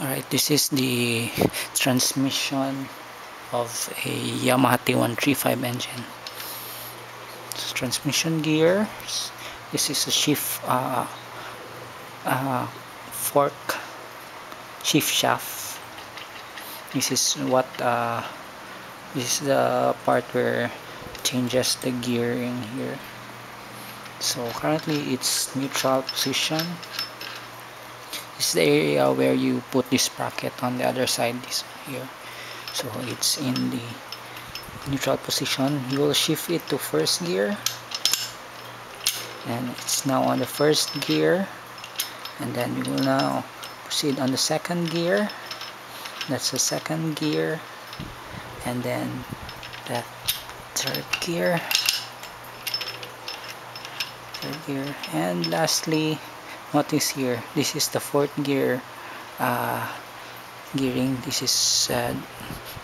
Alright, this is the transmission of a Yamaha T135 engine. So, transmission gears. This is a shift uh, uh, fork shift shaft. This is what uh, this is the part where changes the gear in here. So currently it's neutral position is the area where you put this bracket on the other side this here. So it's in the neutral position. You will shift it to first gear. And it's now on the first gear. And then you will now proceed on the second gear. That's the second gear. And then the third gear. Third gear. And lastly notice here this is the fourth gear uh, gearing. This is uh,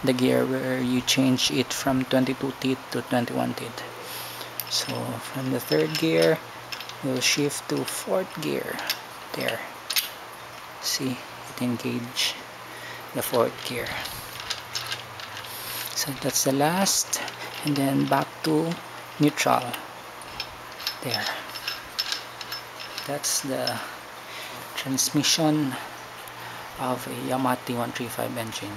the gear where you change it from 22 teeth to 21 teeth. So from the third gear we'll shift to fourth gear. There. See it engage the fourth gear. So that's the last. And then back to neutral. There that's the transmission of a Yamaha T135 engine